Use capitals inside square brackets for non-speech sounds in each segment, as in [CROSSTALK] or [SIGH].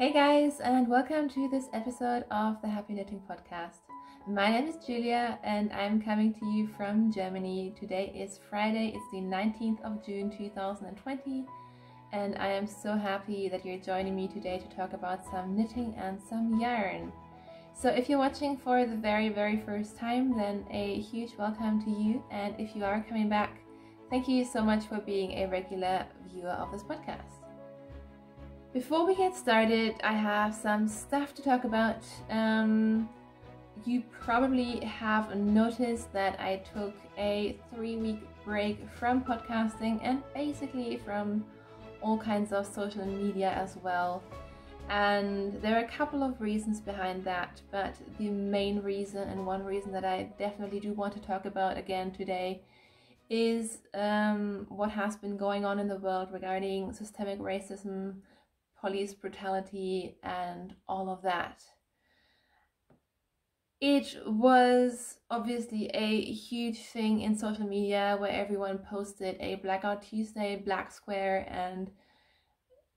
Hey guys, and welcome to this episode of the Happy Knitting Podcast. My name is Julia, and I'm coming to you from Germany. Today is Friday, it's the 19th of June 2020, and I am so happy that you're joining me today to talk about some knitting and some yarn. So, if you're watching for the very, very first time, then a huge welcome to you, and if you are coming back, thank you so much for being a regular viewer of this podcast. Before we get started, I have some stuff to talk about. Um, you probably have noticed that I took a three week break from podcasting and basically from all kinds of social media as well. And there are a couple of reasons behind that, but the main reason and one reason that I definitely do want to talk about again today is um, what has been going on in the world regarding systemic racism police brutality, and all of that. It was obviously a huge thing in social media where everyone posted a Blackout Tuesday black square, and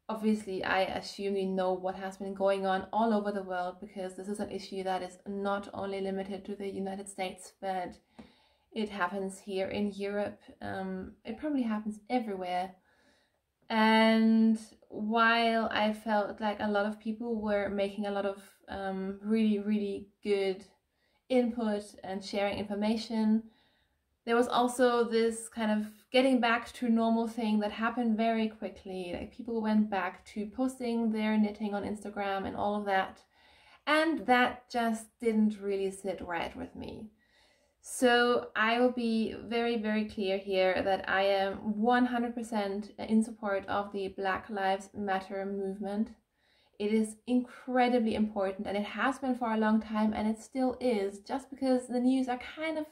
obviously, I assume you know what has been going on all over the world because this is an issue that is not only limited to the United States, but it happens here in Europe. Um, it probably happens everywhere. And while I felt like a lot of people were making a lot of um, really, really good input and sharing information, there was also this kind of getting back to normal thing that happened very quickly. Like people went back to posting their knitting on Instagram and all of that. And that just didn't really sit right with me. So I will be very, very clear here that I am 100% in support of the Black Lives Matter movement. It is incredibly important and it has been for a long time and it still is. Just because the news are kind of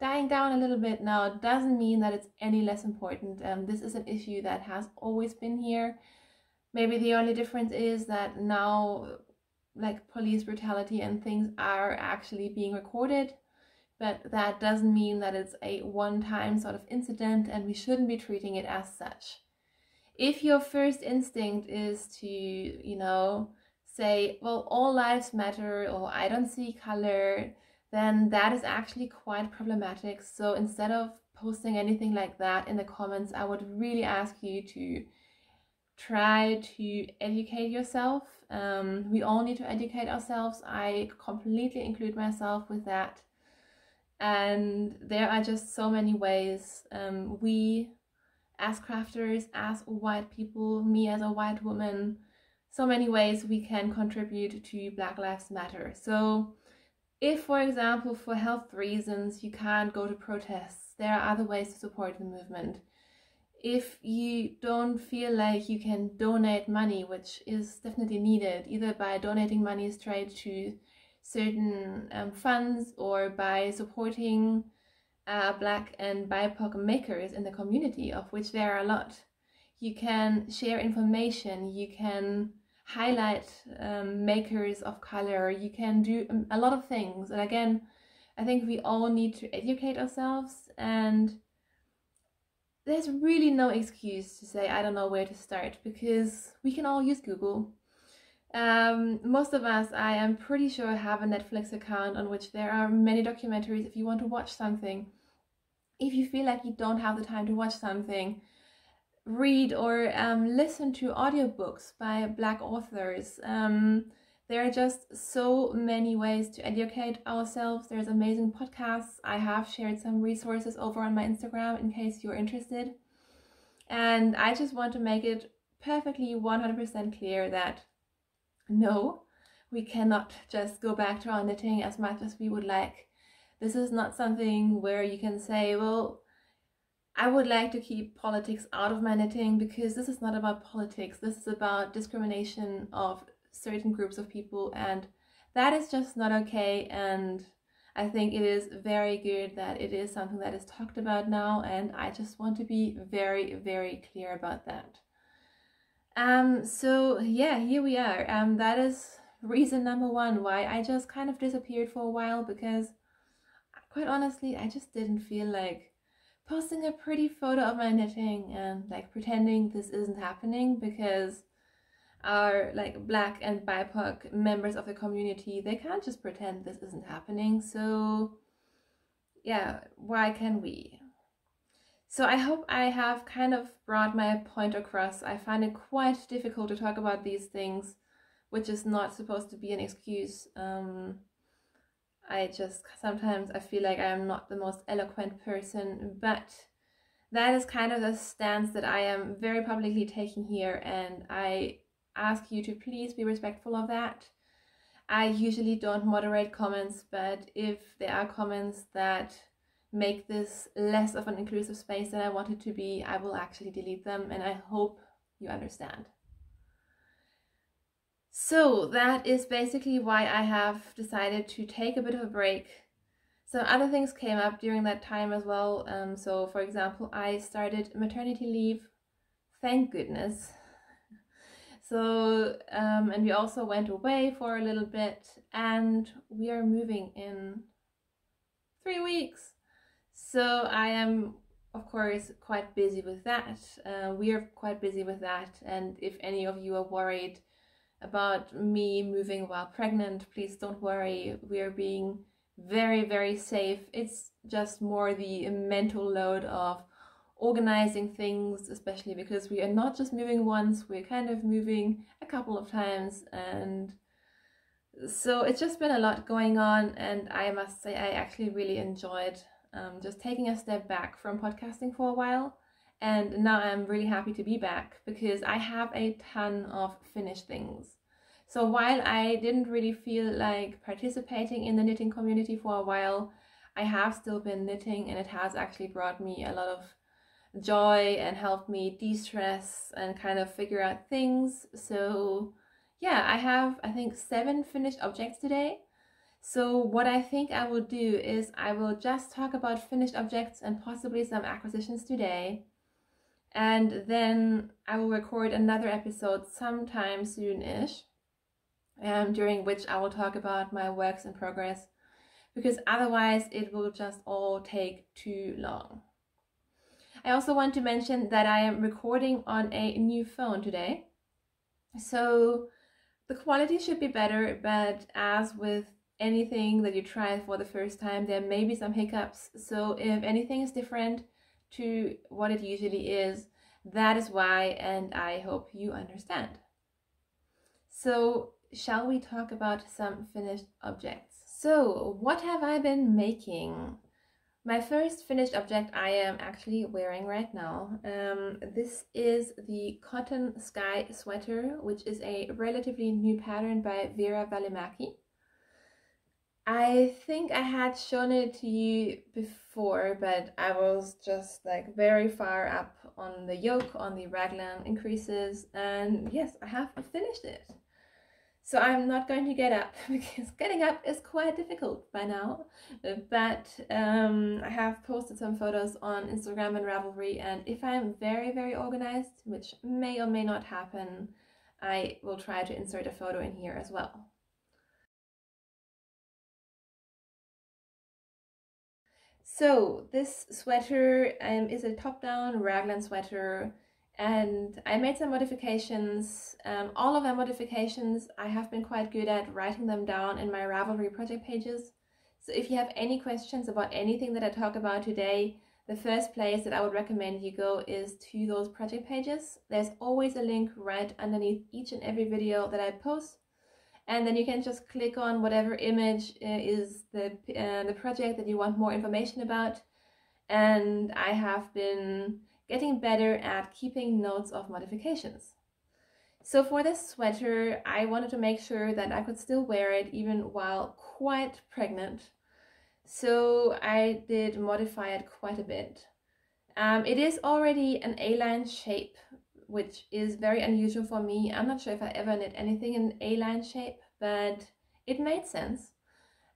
dying down a little bit now doesn't mean that it's any less important. Um, this is an issue that has always been here. Maybe the only difference is that now, like police brutality and things are actually being recorded but that doesn't mean that it's a one time sort of incident and we shouldn't be treating it as such. If your first instinct is to, you know, say, well, all lives matter or I don't see color, then that is actually quite problematic. So instead of posting anything like that in the comments, I would really ask you to try to educate yourself. Um, we all need to educate ourselves. I completely include myself with that and there are just so many ways um, we as crafters as white people me as a white woman so many ways we can contribute to black lives matter. So if for example for health reasons you can't go to protests there are other ways to support the movement. If you don't feel like you can donate money which is definitely needed either by donating money straight to certain um, funds or by supporting uh, Black and BIPOC makers in the community, of which there are a lot. You can share information, you can highlight um, makers of color, you can do um, a lot of things. And again, I think we all need to educate ourselves and there's really no excuse to say I don't know where to start because we can all use Google. Um, most of us, I am pretty sure, have a Netflix account on which there are many documentaries if you want to watch something. If you feel like you don't have the time to watch something, read or um, listen to audiobooks by Black authors. Um, there are just so many ways to educate ourselves. There's amazing podcasts. I have shared some resources over on my Instagram in case you're interested. And I just want to make it perfectly 100% clear that no, we cannot just go back to our knitting as much as we would like. This is not something where you can say, well, I would like to keep politics out of my knitting because this is not about politics. This is about discrimination of certain groups of people, and that is just not okay. And I think it is very good that it is something that is talked about now, and I just want to be very, very clear about that. Um, so yeah, here we are. Um, that is reason number one why I just kind of disappeared for a while because quite honestly, I just didn't feel like posting a pretty photo of my knitting and like pretending this isn't happening because our like black and BIPOC members of the community, they can't just pretend this isn't happening. So, yeah, why can we? So, I hope I have kind of brought my point across. I find it quite difficult to talk about these things, which is not supposed to be an excuse. Um, I just sometimes I feel like I am not the most eloquent person, but that is kind of the stance that I am very publicly taking here, and I ask you to please be respectful of that. I usually don't moderate comments, but if there are comments that make this less of an inclusive space than I want it to be, I will actually delete them, and I hope you understand. So that is basically why I have decided to take a bit of a break. Some other things came up during that time as well. Um, so, for example, I started maternity leave. Thank goodness. So, um, and we also went away for a little bit, and we are moving in three weeks. So, I am, of course, quite busy with that. Uh, we are quite busy with that, and if any of you are worried about me moving while pregnant, please don't worry. We are being very, very safe. It's just more the mental load of organizing things, especially because we are not just moving once, we're kind of moving a couple of times. And so it's just been a lot going on. And I must say, I actually really enjoyed um, just taking a step back from podcasting for a while. And now I'm really happy to be back because I have a ton of finished things. So while I didn't really feel like participating in the knitting community for a while, I have still been knitting and it has actually brought me a lot of joy and helped me de-stress and kind of figure out things. So yeah, I have I think seven finished objects today. So what I think I will do is I will just talk about finished objects and possibly some acquisitions today. And then I will record another episode sometime soon-ish, um, during which I will talk about my works in progress, because otherwise it will just all take too long. I also want to mention that I am recording on a new phone today. So the quality should be better, but as with anything that you try for the first time, there may be some hiccups. So if anything is different to what it usually is, that is why, and I hope you understand. So shall we talk about some finished objects? So what have I been making? My first finished object I am actually wearing right now. Um, this is the Cotton Sky sweater, which is a relatively new pattern by Vera Välimäki. I think I had shown it to you before, but I was just like very far up on the yoke, on the raglan increases, and yes, I have finished it. So I'm not going to get up [LAUGHS] because getting up is quite difficult by now. But um, I have posted some photos on Instagram and Ravelry, and if I'm very, very organized, which may or may not happen, I will try to insert a photo in here as well. So this sweater um, is a top-down raglan sweater and I made some modifications. Um, all of my modifications I have been quite good at writing them down in my Ravelry project pages. So if you have any questions about anything that I talk about today, the first place that I would recommend you go is to those project pages. There's always a link right underneath each and every video that I post. And then you can just click on whatever image uh, is the, uh, the project that you want more information about. And I have been getting better at keeping notes of modifications. So for this sweater, I wanted to make sure that I could still wear it even while quite pregnant. So I did modify it quite a bit. Um, it is already an A-line shape, which is very unusual for me. I'm not sure if I ever knit anything in A-line shape, but it made sense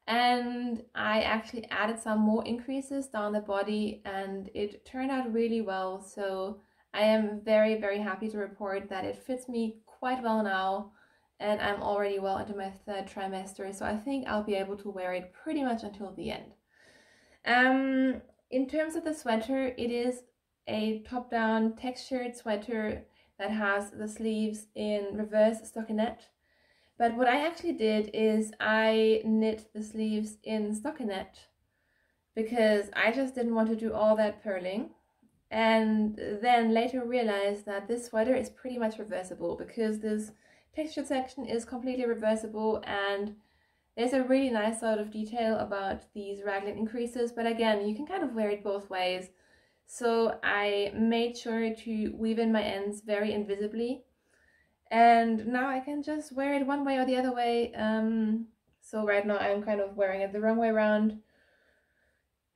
and I actually added some more increases down the body and it turned out really well so I am very very happy to report that it fits me quite well now and I'm already well into my third trimester so I think I'll be able to wear it pretty much until the end. Um, in terms of the sweater it is a top-down textured sweater that has the sleeves in reverse stockinette. But what I actually did is I knit the sleeves in stockinette because I just didn't want to do all that purling. And then later realized that this sweater is pretty much reversible because this textured section is completely reversible and there's a really nice sort of detail about these raglan increases, but again, you can kind of wear it both ways. So I made sure to weave in my ends very invisibly. And now I can just wear it one way or the other way. Um, so right now I'm kind of wearing it the wrong way around.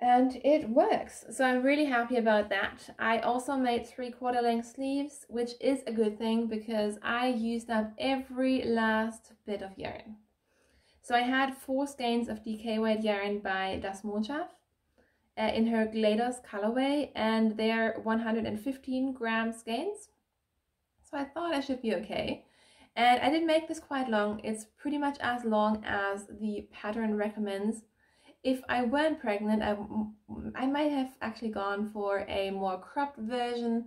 And it works. So I'm really happy about that. I also made three quarter length sleeves, which is a good thing because I used up every last bit of yarn. So I had four skeins of DK weight yarn by Das Mondschaf uh, in her GLaDOS colorway and they're 115 gram skeins. So I thought I should be okay. And I did make this quite long. It's pretty much as long as the pattern recommends. If I weren't pregnant, I, I might have actually gone for a more cropped version,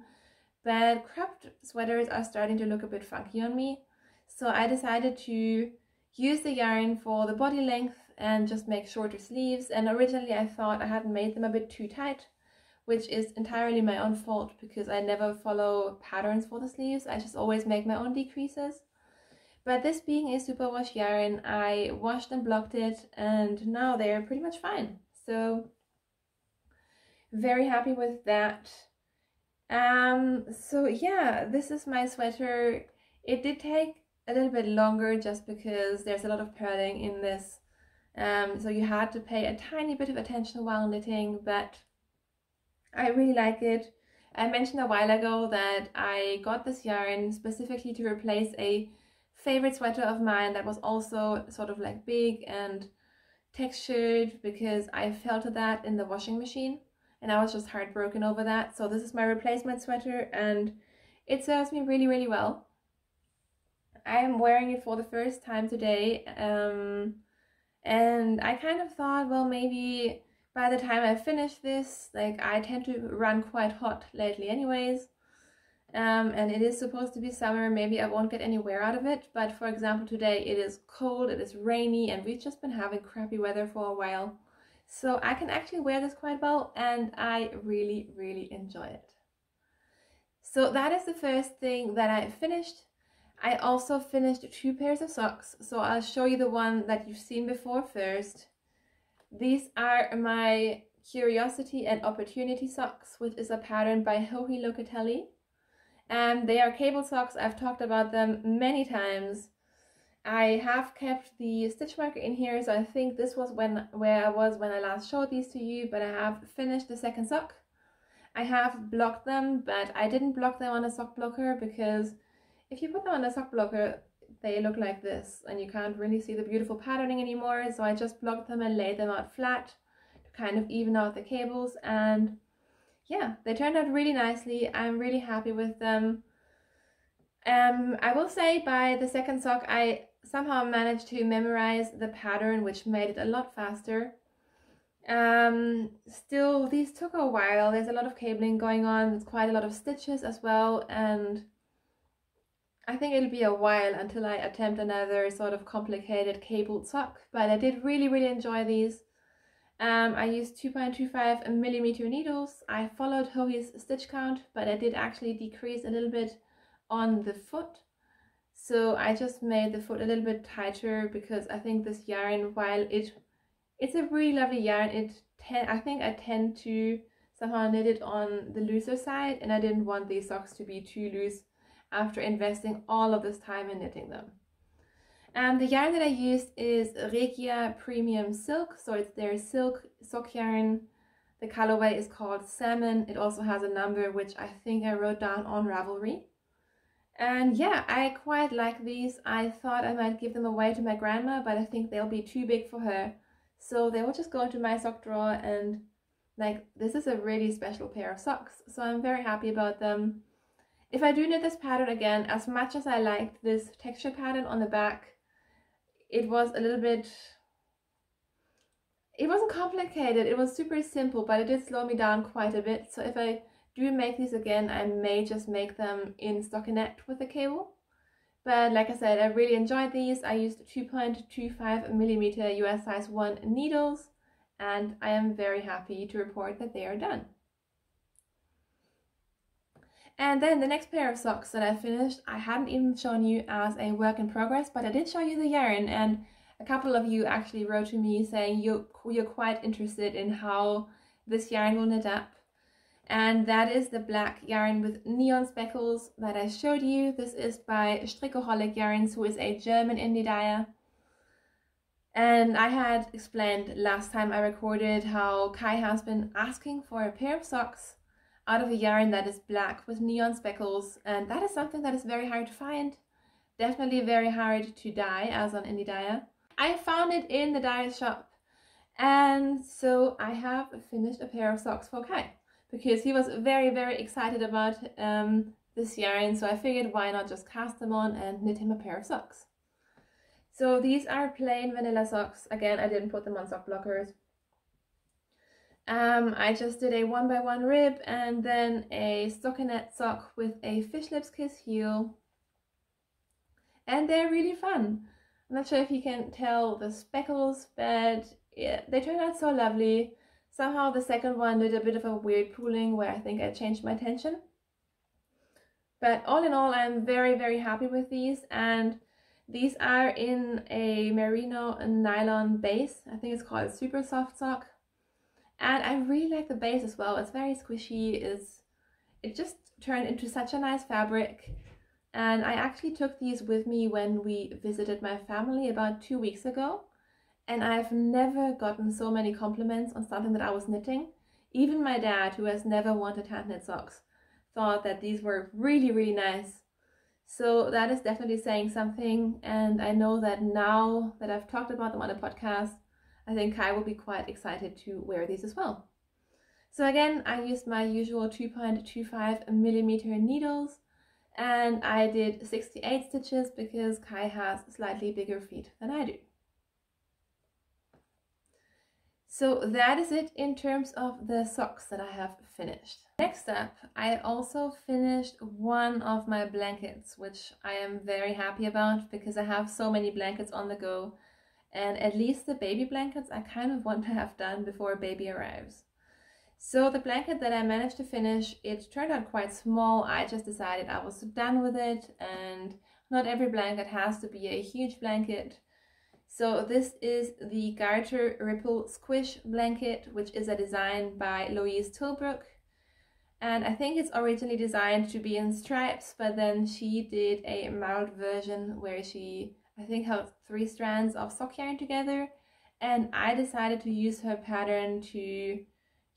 but cropped sweaters are starting to look a bit funky on me. So I decided to use the yarn for the body length and just make shorter sleeves. And originally I thought I had made them a bit too tight, which is entirely my own fault because I never follow patterns for the sleeves. I just always make my own decreases. But this being a superwash yarn, I washed and blocked it and now they're pretty much fine. So very happy with that. Um, so yeah, this is my sweater. It did take a little bit longer just because there's a lot of purling in this. Um, so you had to pay a tiny bit of attention while knitting, but I really like it. I mentioned a while ago that I got this yarn specifically to replace a favorite sweater of mine that was also sort of like big and textured because I felt that in the washing machine and I was just heartbroken over that. So this is my replacement sweater and it serves me really, really well. I am wearing it for the first time today. Um, and I kind of thought, well, maybe by the time I finish this, like I tend to run quite hot lately anyways. Um, and it is supposed to be summer, maybe I won't get any wear out of it. But for example, today it is cold, it is rainy, and we've just been having crappy weather for a while. So I can actually wear this quite well and I really, really enjoy it. So that is the first thing that I finished. I also finished two pairs of socks, so I'll show you the one that you've seen before first. These are my Curiosity and Opportunity socks, which is a pattern by Joji Locatelli. And they are cable socks, I've talked about them many times. I have kept the stitch marker in here, so I think this was when where I was when I last showed these to you, but I have finished the second sock. I have blocked them, but I didn't block them on a sock blocker because if you put them on a sock blocker, they look like this and you can't really see the beautiful patterning anymore. So I just blocked them and laid them out flat to kind of even out the cables. And yeah, they turned out really nicely. I'm really happy with them. Um, I will say by the second sock, I somehow managed to memorize the pattern, which made it a lot faster. Um, still, these took a while. There's a lot of cabling going on. There's quite a lot of stitches as well. And I think it'll be a while until I attempt another sort of complicated cabled sock, but I did really, really enjoy these. Um, I used 2.25 millimeter needles. I followed Joji's stitch count, but I did actually decrease a little bit on the foot. So I just made the foot a little bit tighter because I think this yarn, while it it's a really lovely yarn, it I think I tend to somehow knit it on the looser side and I didn't want these socks to be too loose after investing all of this time in knitting them. And the yarn that I used is Regia Premium Silk, so it's their silk sock yarn. The colorway is called Salmon. It also has a number which I think I wrote down on Ravelry. And yeah, I quite like these. I thought I might give them away to my grandma, but I think they'll be too big for her. So they will just go into my sock drawer and like this is a really special pair of socks. So I'm very happy about them. If I do knit this pattern again, as much as I liked this texture pattern on the back, it was a little bit, it wasn't complicated, it was super simple, but it did slow me down quite a bit. So if I do make these again, I may just make them in stockinette with a cable. But like I said, I really enjoyed these. I used 2.25 millimeter US size 1 needles and I am very happy to report that they are done. And then the next pair of socks that I finished, I hadn't even shown you as a work in progress, but I did show you the yarn and a couple of you actually wrote to me saying you're, you're quite interested in how this yarn will knit up. And that is the black yarn with neon speckles that I showed you. This is by Strickoholic Yarns, who is a German indie dyer. And I had explained last time I recorded how Kai has been asking for a pair of socks out of a yarn that is black with neon speckles and that is something that is very hard to find. Definitely very hard to dye as an indie dyer. I found it in the dye shop and so I have finished a pair of socks for Kai because he was very very excited about um, this yarn so I figured why not just cast them on and knit him a pair of socks. So these are plain vanilla socks. Again, I didn't put them on sock blockers. Um, I just did a one by one rib and then a stockinette sock with a fish lips kiss heel. And they're really fun. I'm not sure if you can tell the speckles, but yeah, they turned out so lovely. Somehow the second one did a bit of a weird pooling where I think I changed my tension. But all in all, I'm very, very happy with these. And these are in a merino nylon base. I think it's called Super Soft Sock. And I really like the base as well. It's very squishy. It's, it just turned into such a nice fabric. And I actually took these with me when we visited my family about two weeks ago. And I've never gotten so many compliments on something that I was knitting. Even my dad, who has never wanted hand knit socks, thought that these were really, really nice. So that is definitely saying something. And I know that now that I've talked about them on the podcast, I think Kai will be quite excited to wear these as well. So again, I used my usual 2.25 millimeter needles and I did 68 stitches because Kai has slightly bigger feet than I do. So that is it in terms of the socks that I have finished. Next up, I also finished one of my blankets, which I am very happy about because I have so many blankets on the go. And at least the baby blankets I kind of want to have done before a baby arrives. So the blanket that I managed to finish, it turned out quite small. I just decided I was done with it and not every blanket has to be a huge blanket. So this is the Garter Ripple Squish blanket, which is a design by Louise Tilbrook. And I think it's originally designed to be in stripes, but then she did a marled version where she, I think, held three strands of sock yarn together. And I decided to use her pattern to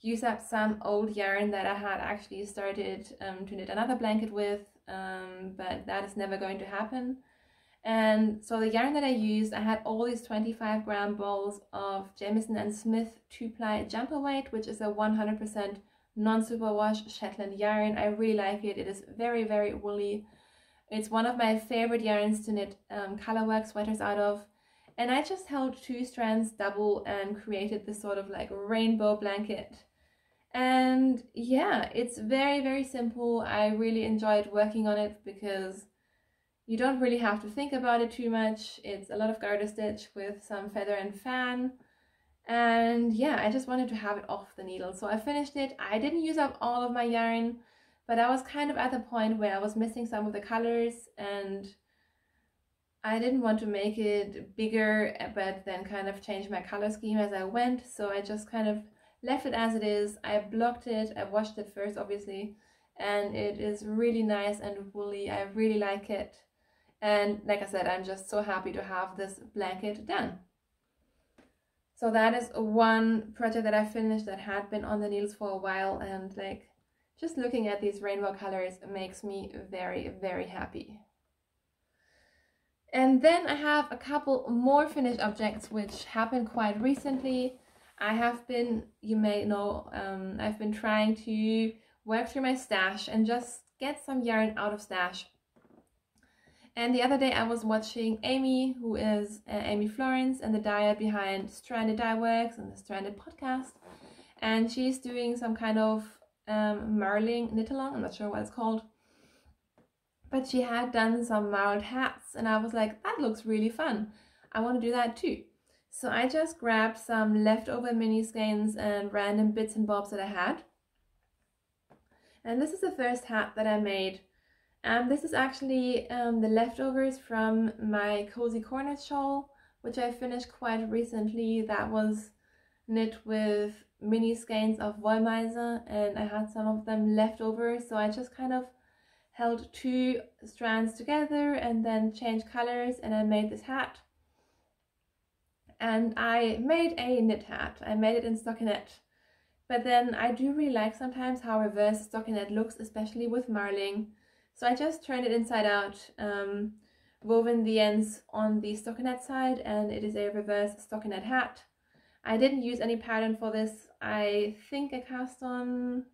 use up some old yarn that I had actually started um, to knit another blanket with, um, but that is never going to happen. And so the yarn that I used, I had all these 25 gram balls of Jamieson and Smith 2-ply jumper weight, which is a 100% non-superwash Shetland yarn. I really like it. It is very, very woolly. It's one of my favorite yarns to knit um, colorwork sweaters out of. And I just held two strands double and created this sort of like rainbow blanket. And yeah, it's very, very simple. I really enjoyed working on it because you don't really have to think about it too much. It's a lot of garter stitch with some feather and fan. And yeah, I just wanted to have it off the needle. So I finished it. I didn't use up all of my yarn, but I was kind of at the point where I was missing some of the colors and I didn't want to make it bigger, eh, but then kind of change my color scheme as I went. So I just kind of left it as it is. I blocked it. I washed it first, obviously. And it is really nice and woolly. I really like it. And like I said, I'm just so happy to have this blanket done. So that is one project that I finished that had been on the needles for a while and like just looking at these rainbow colors makes me very, very happy. And then I have a couple more finished objects which happened quite recently. I have been, you may know, um, I've been trying to work through my stash and just get some yarn out of stash and the other day I was watching Amy, who is uh, Amy Florence and the dyer behind Stranded Dye Works and the Stranded podcast. And she's doing some kind of um, Marling knit along. I'm not sure what it's called. But she had done some marled hats and I was like, that looks really fun. I want to do that too. So I just grabbed some leftover mini skeins and random bits and bobs that I had. And this is the first hat that I made. And this is actually um, the leftovers from my Cozy Corner shawl, which I finished quite recently. That was knit with mini skeins of Wollmeise and I had some of them left over. So I just kind of held two strands together and then changed colors and I made this hat. And I made a knit hat. I made it in stockinette. But then I do really like sometimes how reverse stockinette looks, especially with marling. So I just turned it inside out, um, woven the ends on the stockinette side, and it is a reverse stockinette hat. I didn't use any pattern for this. I think I cast on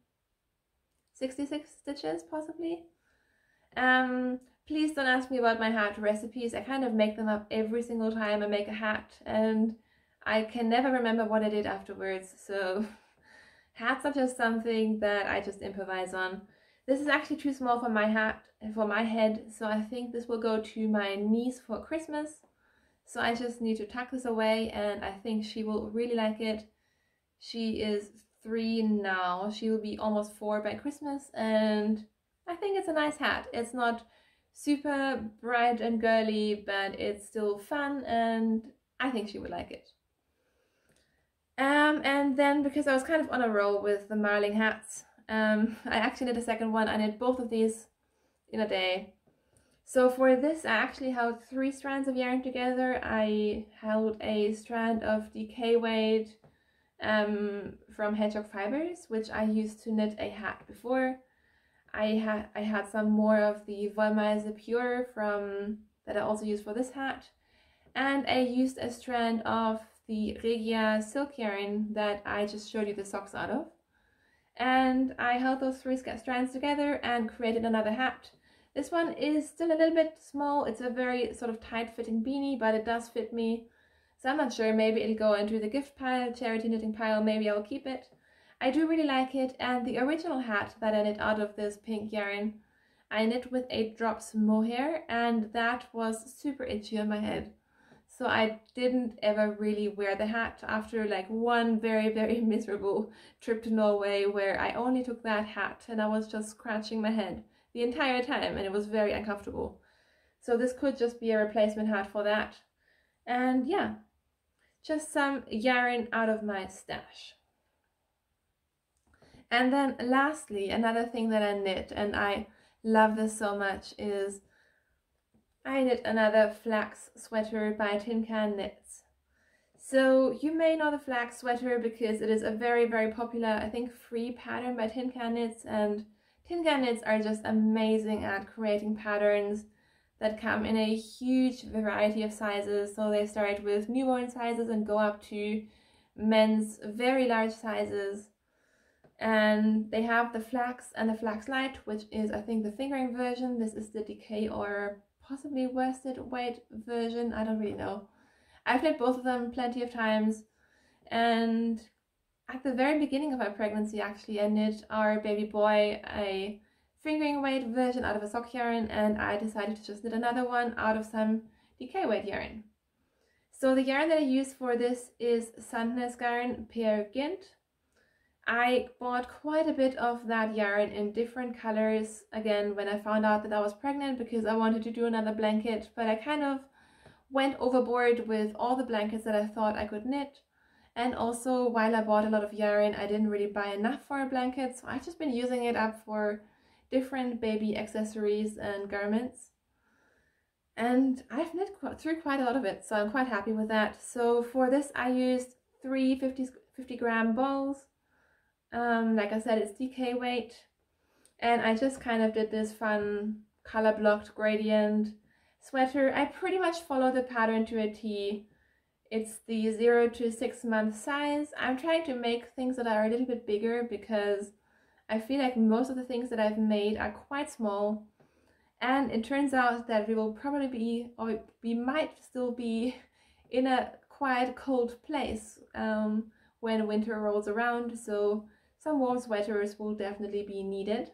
66 stitches, possibly. Um, please don't ask me about my hat recipes. I kind of make them up every single time I make a hat, and I can never remember what I did afterwards, so [LAUGHS] hats are just something that I just improvise on. This is actually too small for my hat, for my head, so I think this will go to my niece for Christmas. So I just need to tuck this away and I think she will really like it. She is three now. She will be almost four by Christmas and I think it's a nice hat. It's not super bright and girly, but it's still fun and I think she would like it. Um, and then because I was kind of on a roll with the Marling hats, um, [LAUGHS] I actually did a second one. I did both of these in a day. So for this, I actually held three strands of yarn together. I held a strand of DK weight um, from Hedgehog Fibers, which I used to knit a hat before. I had I had some more of the Wollmeise Pure from that I also used for this hat, and I used a strand of the Regia silk yarn that I just showed you the socks out of. And I held those three strands together and created another hat this one is still a little bit small. It's a very sort of tight fitting beanie, but it does fit me. So I'm not sure, maybe it'll go into the gift pile, charity knitting pile, maybe I'll keep it. I do really like it and the original hat that I knit out of this pink yarn, I knit with 8 drops mohair and that was super itchy on my head. So I didn't ever really wear the hat after like one very, very [LAUGHS] miserable trip to Norway where I only took that hat and I was just scratching my head the entire time and it was very uncomfortable. So this could just be a replacement hat for that. And yeah, just some yarn out of my stash. And then lastly, another thing that I knit, and I love this so much, is I knit another flax sweater by Tin Can Knits. So you may know the flax sweater because it is a very, very popular, I think, free pattern by Tin Can Knits and Tin Can Knits are just amazing at creating patterns that come in a huge variety of sizes. So they start with newborn sizes and go up to men's very large sizes. And they have the flax and the flax light, which is I think the fingering version. This is the DK or possibly worsted weight version. I don't really know. I've knit both of them plenty of times and at the very beginning of my pregnancy, actually, I knit our baby boy a fingering weight version out of a sock yarn, and I decided to just knit another one out of some DK weight yarn. So the yarn that I use for this is Sandnes Garn Peer Gynt. I bought quite a bit of that yarn in different colors again when I found out that I was pregnant because I wanted to do another blanket, but I kind of went overboard with all the blankets that I thought I could knit and also while I bought a lot of yarn, I didn't really buy enough for a blanket. So I've just been using it up for different baby accessories and garments. And I've knit through quite a lot of it, so I'm quite happy with that. So for this, I used three 50, 50 gram balls. Um, like I said, it's DK weight. And I just kind of did this fun color blocked gradient sweater. I pretty much follow the pattern to a T. It's the zero to six month size. I'm trying to make things that are a little bit bigger because I feel like most of the things that I've made are quite small. And it turns out that we will probably be, or we might still be [LAUGHS] in a quite cold place um, when winter rolls around. So some warm sweaters will definitely be needed.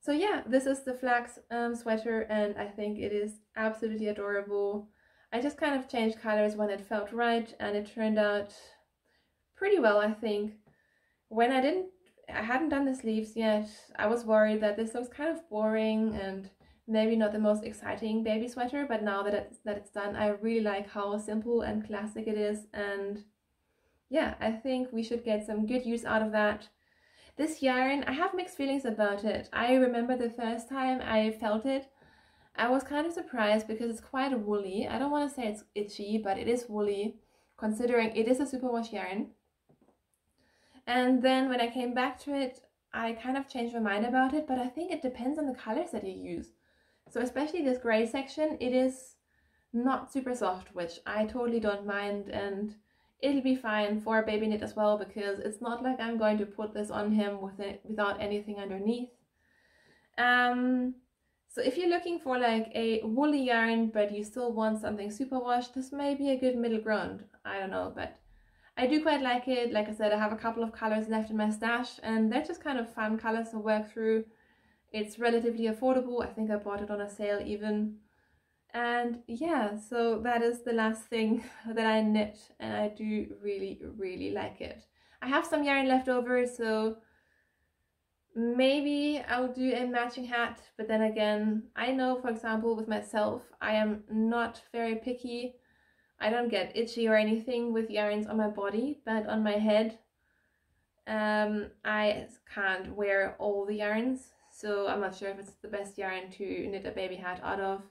So yeah, this is the flax um, sweater and I think it is absolutely adorable. I just kind of changed colors when it felt right and it turned out pretty well, I think. When I didn't, I hadn't done the sleeves yet, I was worried that this looks kind of boring and maybe not the most exciting baby sweater, but now that it's, that it's done, I really like how simple and classic it is. And yeah, I think we should get some good use out of that. This yarn, I have mixed feelings about it. I remember the first time I felt it, I was kind of surprised because it's quite woolly. I don't want to say it's itchy, but it is woolly considering it is a superwash yarn. And then when I came back to it, I kind of changed my mind about it, but I think it depends on the colors that you use. So especially this gray section, it is not super soft, which I totally don't mind and it'll be fine for a baby knit as well because it's not like I'm going to put this on him with it, without anything underneath. Um, so if you're looking for like a woolly yarn but you still want something super wash, this may be a good middle ground. I don't know, but I do quite like it. Like I said, I have a couple of colors left in my stash and they're just kind of fun colors to work through. It's relatively affordable. I think I bought it on a sale even. And yeah, so that is the last thing [LAUGHS] that I knit and I do really, really like it. I have some yarn left over, so maybe I'll do a matching hat. But then again, I know, for example, with myself, I am not very picky. I don't get itchy or anything with yarns on my body, but on my head, um, I can't wear all the yarns. So I'm not sure if it's the best yarn to knit a baby hat out of.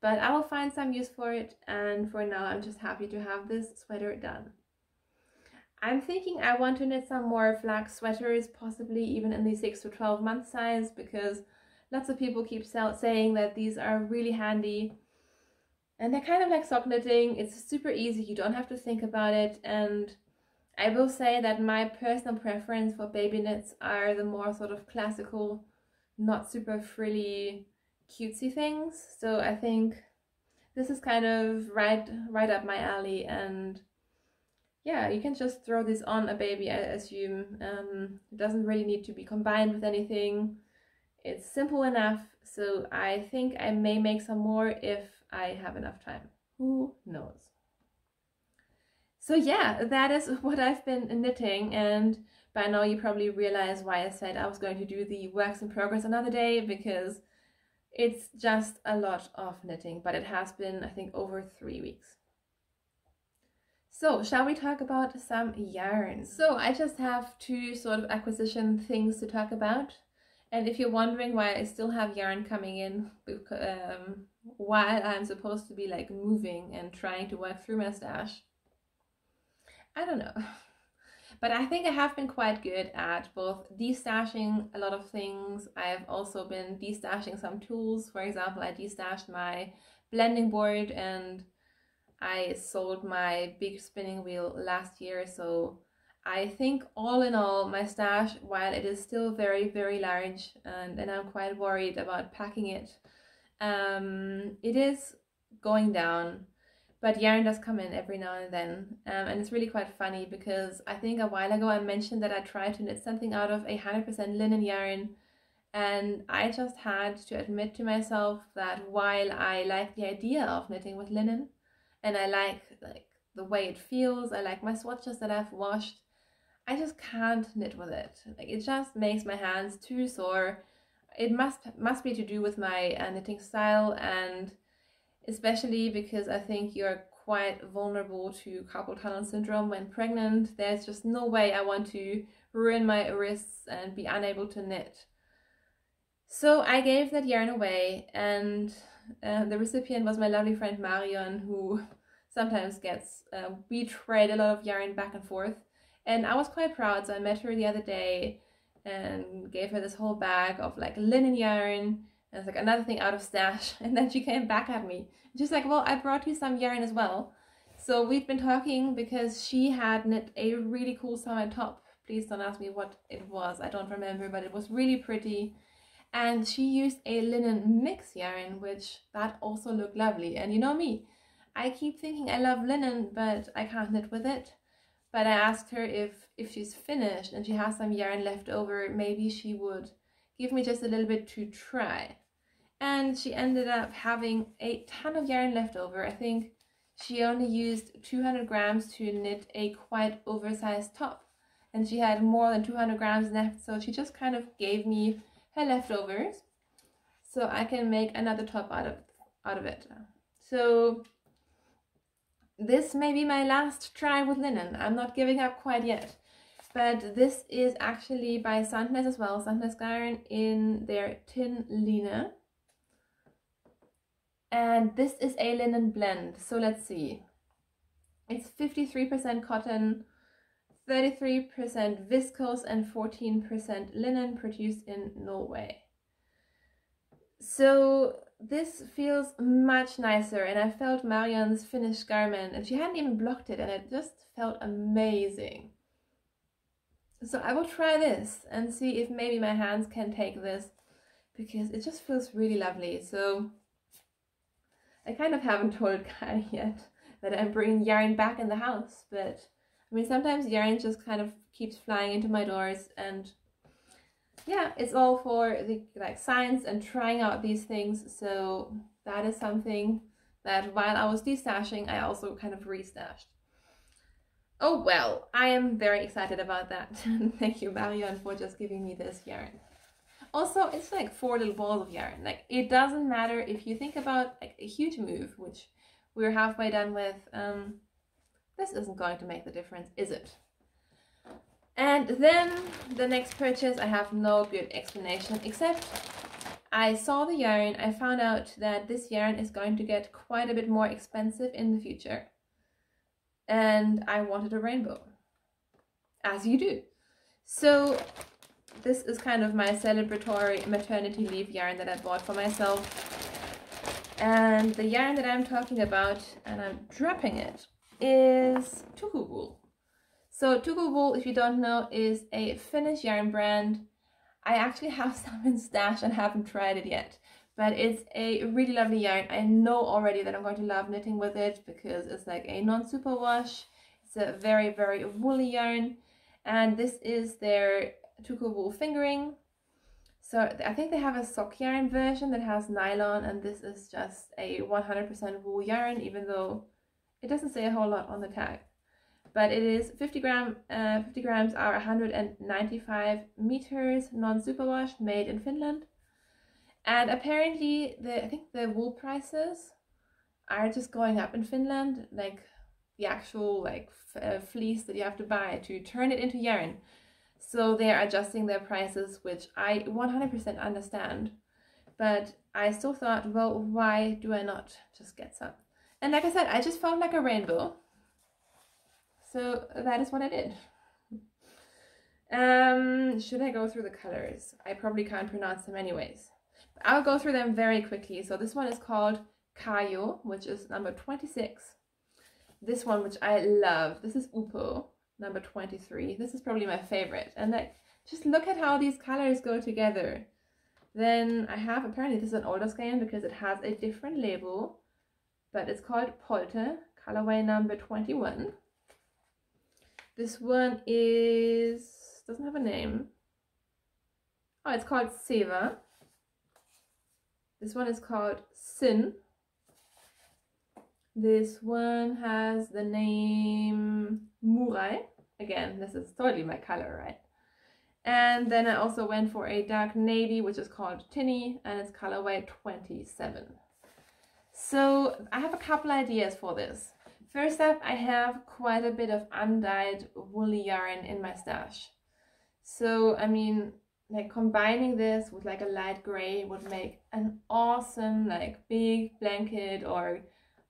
But I will find some use for it and for now I'm just happy to have this sweater done. I'm thinking I want to knit some more flax sweaters, possibly even in the 6 to 12 month size because lots of people keep saying that these are really handy and they're kind of like sock knitting. It's super easy, you don't have to think about it and I will say that my personal preference for baby knits are the more sort of classical, not super frilly cutesy things. So I think this is kind of right right up my alley and yeah, you can just throw this on a baby, I assume. Um, it doesn't really need to be combined with anything. It's simple enough, so I think I may make some more if I have enough time. Who knows? So yeah, that is [LAUGHS] what I've been knitting and by now you probably realize why I said I was going to do the works in progress another day because it's just a lot of knitting, but it has been, I think, over three weeks. So, shall we talk about some yarns? So, I just have two sort of acquisition things to talk about. And if you're wondering why I still have yarn coming in um, while I'm supposed to be like moving and trying to work through my stash, I don't know. [LAUGHS] But I think I have been quite good at both destashing a lot of things. I've also been destashing some tools. For example, I destashed my blending board and I sold my big spinning wheel last year. So I think all in all, my stash, while it is still very, very large and, and I'm quite worried about packing it, um, it is going down but yarn does come in every now and then um, and it's really quite funny because I think a while ago I mentioned that I tried to knit something out of a 100% linen yarn and I just had to admit to myself that while I like the idea of knitting with linen and I like like the way it feels, I like my swatches that I've washed, I just can't knit with it. Like it just makes my hands too sore. It must must be to do with my uh, knitting style and especially because I think you're quite vulnerable to carpal tunnel syndrome when pregnant. There's just no way I want to ruin my wrists and be unable to knit. So I gave that yarn away and uh, the recipient was my lovely friend Marion who sometimes gets, uh, we trade a lot of yarn back and forth and I was quite proud so I met her the other day and gave her this whole bag of like linen yarn and it's like another thing out of stash. [LAUGHS] And then she came back at me. She's like, well, I brought you some yarn as well. So we've been talking because she had knit a really cool summer top. Please don't ask me what it was. I don't remember, but it was really pretty. And she used a linen mix yarn, which that also looked lovely. And you know me, I keep thinking I love linen, but I can't knit with it. But I asked her if if she's finished and she has some yarn left over, maybe she would give me just a little bit to try. And she ended up having a ton of yarn left over. I think she only used 200 grams to knit a quite oversized top. And she had more than 200 grams left, so she just kind of gave me her leftovers so I can make another top out of out of it. So this may be my last try with linen. I'm not giving up quite yet. But this is actually by Sandnes as well, Sandnes Garn in their Tynn Line. And this is a linen blend. So let's see. It's 53% cotton, 33% viscose and 14% linen produced in Norway. So this feels much nicer and I felt Marianne's finished garment and she hadn't even blocked it and it just felt amazing. So I will try this and see if maybe my hands can take this because it just feels really lovely. So I kind of haven't [LAUGHS] told Kai yet that I'm bringing yarn back in the house, but I mean sometimes yarn just kind of keeps flying into my doors and yeah, it's all for the like science and trying out these things. So that is something that while I was destashing, I also kind of restashed. Oh well, I am very excited about that. [LAUGHS] Thank you, Marion, for just giving me this yarn. Also, it's like four little balls of yarn. Like it doesn't matter if you think about like a huge move, which we're halfway done with. Um, this isn't going to make the difference, is it? And then the next purchase, I have no good explanation except I saw the yarn. I found out that this yarn is going to get quite a bit more expensive in the future. And I wanted a rainbow, as you do. So this is kind of my celebratory maternity leave yarn that I bought for myself. And the yarn that I'm talking about, and I'm dropping it, is Tuku wool. So Tuku Wool, if you don't know, is a Finnish yarn brand. I actually [LAUGHS] have some in stash and haven't tried it yet. But it's a really lovely yarn. I know already that I'm going to love knitting with it because it's like a non-superwash. It's a very, very woolly yarn. And this is their Tuku Wool fingering. So I think they have a sock yarn version that has nylon and this is just a 100% wool yarn even though it doesn't say a whole lot on the tag but it is 50 gram uh, 50 grams are 195 meters non-superwash made in Finland. And apparently the I think the wool prices are just going up in Finland like the actual like uh, fleece that you have to buy to turn it into yarn. So they are adjusting their prices which I 100% understand. But I still thought well why do I not just get some? And like I said I just found like a rainbow so that is what I did. Um, should I go through the colors? I probably can't pronounce them anyways. I'll go through them very quickly. So this one is called Kayo, which is number 26. This one, which I love, this is Upo, number 23. This is probably my favorite. And like, just look at how these colors go together. Then I have, apparently this is an older skein because it has a different label, but it's called Polte, colorway number 21. This one is, doesn't have a name. Oh, it's called Seva. This one is called Sin. This one has the name Murai. Again, this is totally my color, right? And then I also went for a dark navy, which is called Tinny, and it's colorway 27. So I have a couple ideas for this. First up, I have quite a bit of undyed woolly yarn in my stash. So, I mean, like combining this with like a light gray would make an awesome like big blanket or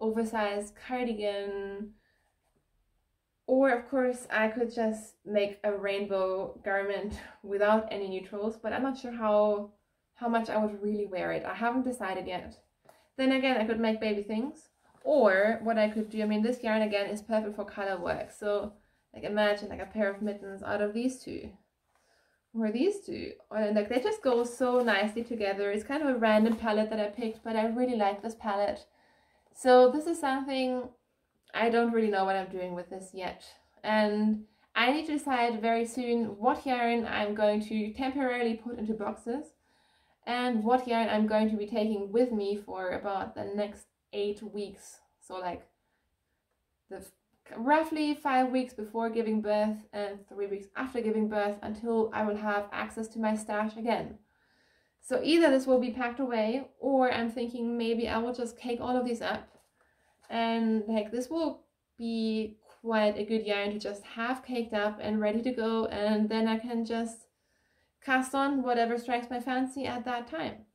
oversized cardigan. Or of course I could just make a rainbow garment [LAUGHS] without any neutrals, but I'm not sure how how much I would really wear it. I haven't decided yet. Then again, I could make baby things or what I could do, I mean, this yarn again is perfect for color work. So like imagine like a pair of mittens out of these two. Or these two. And like they just go so nicely together. It's kind of a random palette that i picked but i really like this palette. So this is something i don't really know what i'm doing with this yet. And I need to decide very soon what yarn I'm going to temporarily put into boxes and what yarn I'm going to be taking with me for about the next eight weeks. So like the roughly five weeks before giving birth and three weeks after giving birth until I will have access to my stash again. So either this will be packed away or I'm thinking maybe I will just cake all of these up and like this will be quite a good yarn to just have caked up and ready to go and then I can just cast on whatever strikes my fancy at that time.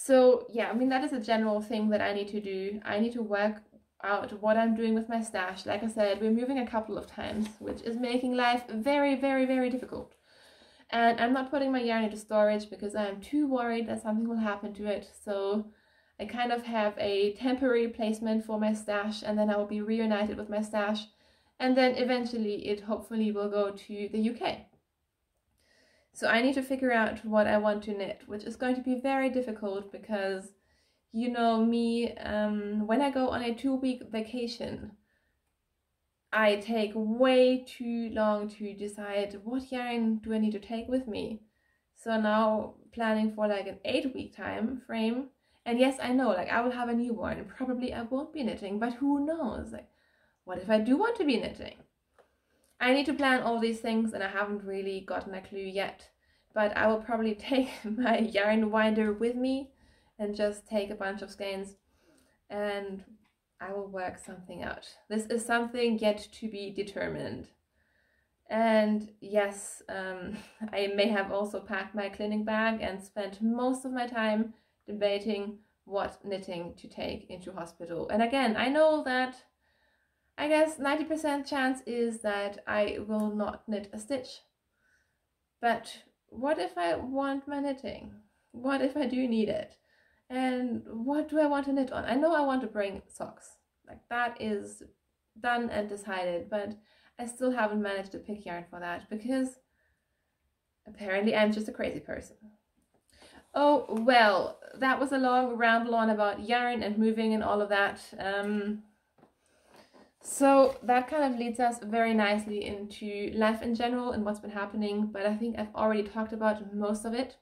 So yeah, I mean that is a general thing that I need to do. I need to work out what I'm doing with my stash. Like I said, we're moving a couple of times, which is making life very, very, very difficult. And I'm not putting my yarn into storage because I'm too worried that something will happen to it. So I kind of have a temporary placement for my stash and then I will be reunited with my stash. And then eventually it hopefully will go to the UK. So I need to figure out what I want to knit, which is going to be very difficult because you know me, um, when I go on a two week vacation, I take way too long to decide what yarn do I need to take with me. So now planning for like an eight week time frame. And yes, I know, like I will have a newborn probably I won't be knitting, but who knows? Like, what if I do want to be knitting? I need to plan all these things and I haven't really gotten a clue yet. But I will probably [LAUGHS] take my yarn winder with me and just take a bunch of skeins and I will work something out. This is something yet to be determined. And yes, um, [LAUGHS] I may have also packed my clinic bag and spent most of my time debating what knitting to take into hospital. And again, I know that I guess 90% chance is that I will not knit a stitch. But what if I want my knitting? What if I do need it? And what do I want to knit on? I know I want to bring socks. Like that is done and decided, but I still haven't managed to pick yarn for that because apparently I'm just a crazy person. Oh, well, that was a long ramble on about yarn and moving and all of that. Um, so that kind of leads us very nicely into life in general and what's been happening, but I think I've already talked about most of it.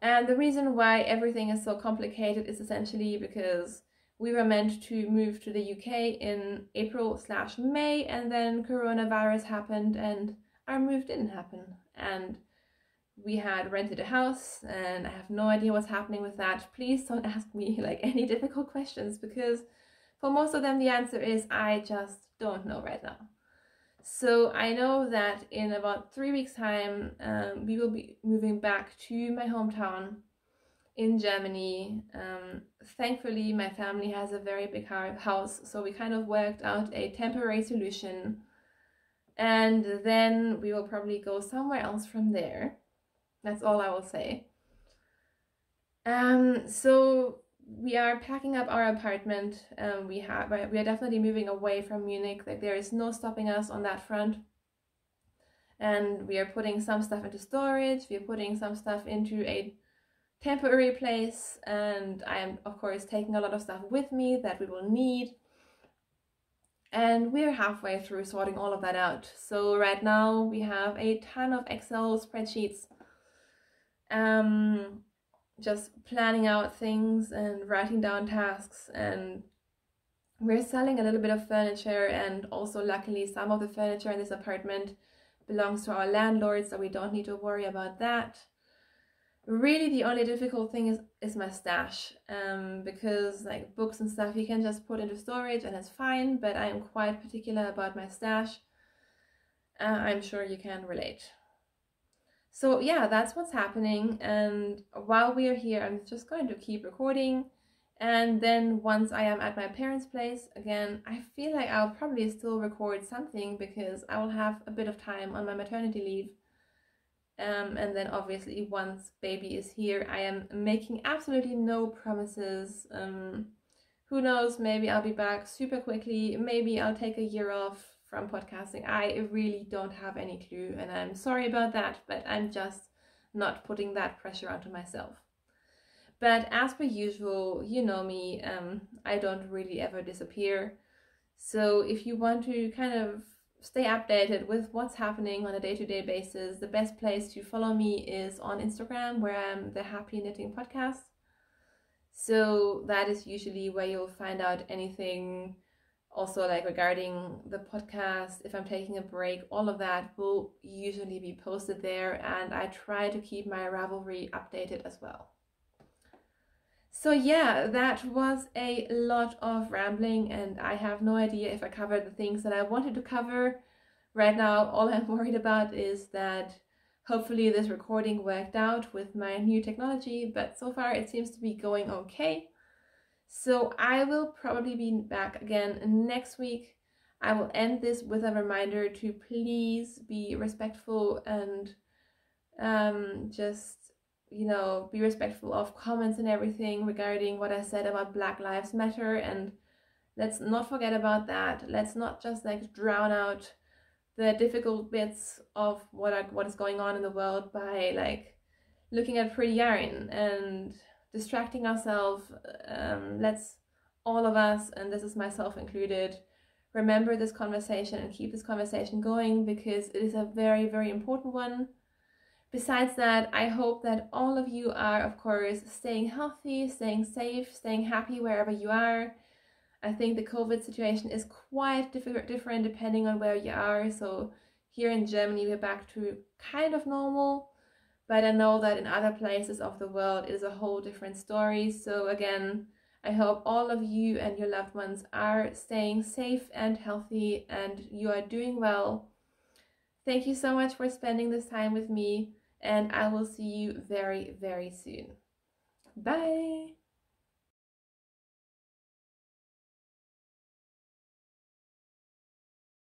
And the reason why everything is so complicated is essentially because we were meant to move to the UK in April slash May and then coronavirus happened and our move didn't happen. And we had rented a house and I have no idea what's happening with that. Please don't [LAUGHS] ask me like any difficult questions because for most of them the answer is I just don't know right now. So I know that in about three weeks time um, we will be moving back to my hometown in Germany. Um, thankfully my family has a very big house so we kind of worked out a temporary solution and then we will probably go somewhere else from there. That's all I will say. Um, so we are packing up our apartment. Um, we have we are definitely moving away from Munich. Like there is no stopping us on that front. And we are putting some stuff into storage. We are putting some stuff into a temporary place, and I am of course taking a lot of stuff with me that we will need. And we're halfway through sorting all of that out. So right now we have a ton of Excel spreadsheets. Um, just planning out things and writing down tasks. And we're selling a little bit of furniture and also luckily some of the furniture in this apartment belongs to our landlord so we don't need to worry about that. Really the only difficult thing is is my stash um, because like books and stuff you can just put into storage and it's fine but i am quite particular about my stash. Uh, i'm sure you can relate so yeah, that's what's happening. And while we are here, I'm just going to keep recording. And then once I am at my parents' place, again, I feel like I'll probably still record something because I will have a bit of time on my maternity leave. Um, and then obviously once baby is here, I am making absolutely no promises. Um, who knows, maybe I'll be back super quickly. Maybe I'll take a year off from podcasting. I really don't have any clue, and I'm sorry about that, but I'm just not putting that pressure onto myself. But as per usual, you know me, um, I don't really ever disappear. So if you want to kind of stay updated with what's happening on a day-to-day basis, the best place to follow me is on Instagram where I'm the Happy Knitting Podcast. So that is usually where you'll find out anything also like regarding the podcast if i'm taking a break all of that will usually be posted there and i try to keep my ravelry updated as well. So yeah that was a lot of rambling and i have no idea if i covered the things that i wanted to cover. Right now all i'm [LAUGHS] worried about is that hopefully this recording worked out with my new technology but so far it seems to be going okay so I will probably be back again next week. I will end this with a reminder to please be respectful and um, just, you know, be respectful of comments and everything regarding what I said about Black Lives Matter. And let's not forget about that. Let's not just like drown out the difficult bits of what are, what is going on in the world by like looking at pretty yarn and distracting ourselves. Um, let's all of us, and this is myself included, remember this conversation and keep this conversation going because it is a very, very important one. Besides that, I hope that all of you are, of course, staying healthy, staying safe, staying happy wherever you are. I think the COVID situation is quite different depending on where you are. So here in Germany, we're back to kind of normal but I know that in other places of the world it is a whole different story. So again, I hope all of you and your loved ones are staying safe and healthy and you are doing well. Thank you so much for spending this time with me and I will see you very, very soon. Bye!